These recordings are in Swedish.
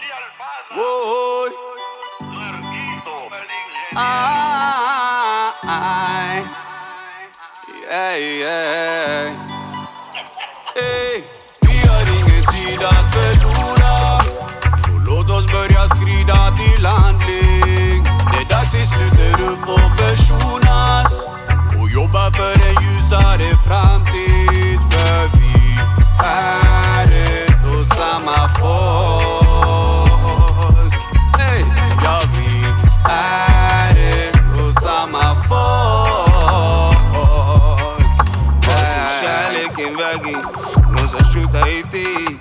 Oj. ay, Yeah, yeah. Ey, vi har ingen tid att förlora Så låt oss börja skrida till handling Det är dags vi sluter upp och försonas Och jobbar för en ljusare framtid För vi är ett och samma folk Någon som skjuter i tid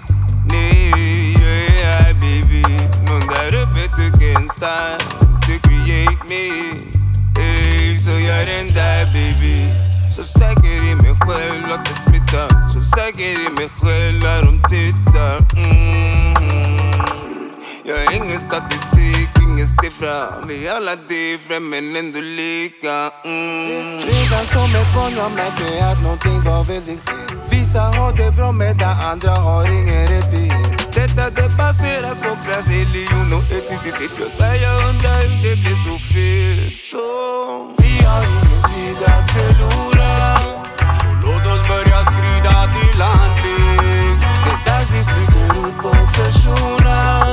är här baby. Någon där uppe tycker en tycker To create me Ey, så gör den där baby. Så säker i mig själv, låt det smitta Så säker i mig själv när de tittar. Mm. Jag har ingen statistik, ingen siffra. Vi alla different men ändå lika. Mm. Redan som ett barn jag märkte att någonting var väldigt fel. Vissa har det bra medan andra har ingen rättighet Detta det baseras på klass, religion och etnicitet. Just där jag undrar hur det blev så fel. Så Vi har ingen tid att förlora. Så låt oss börja skrida till handling. Det är dags vi sluter upp och försonar.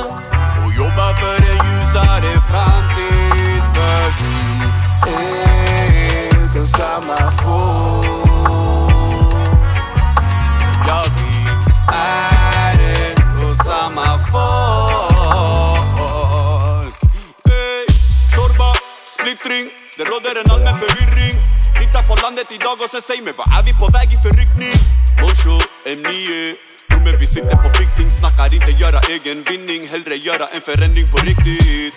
Och jobba för en ljusare framtid. För vi är ett samma folk. Splittring Det råder en allmän förvirring Titta på landet idag och sen säg mig vad är vi på väg i för riktning? Mosho, M9 Rummet men vi sitter på big snackar inte göra egen vinning Hellre göra en förändring på riktigt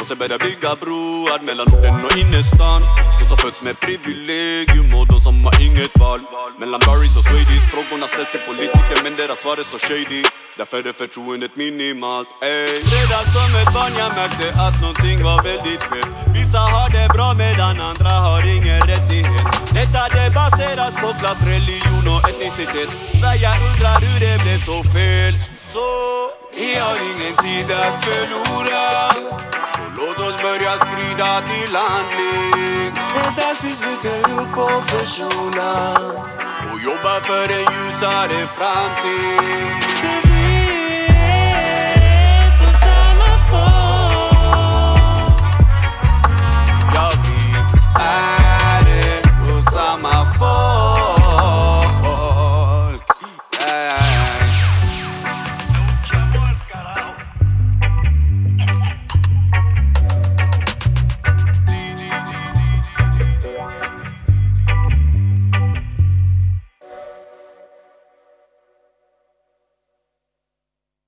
Och sen börja bygga broar mellan orten och innerstan De som föds med privilegium och de som har inget val Mellan Barrys och Swedish Frågorna ställs till politiker men deras svar är så shady. Därför är förtroendet minimalt ey. Redan som ett barn jag märkte att någonting var väldigt skevt medan andra har ingen rättighet. Detta det baseras på klass, religion och etnicitet. Sverige undrar hur det blev så fel. Så Vi har ingen tid att förlora. Så låt oss börja skrida till handling. Det är dags vi sluter upp och försonar och jobba för en ljusare framtid.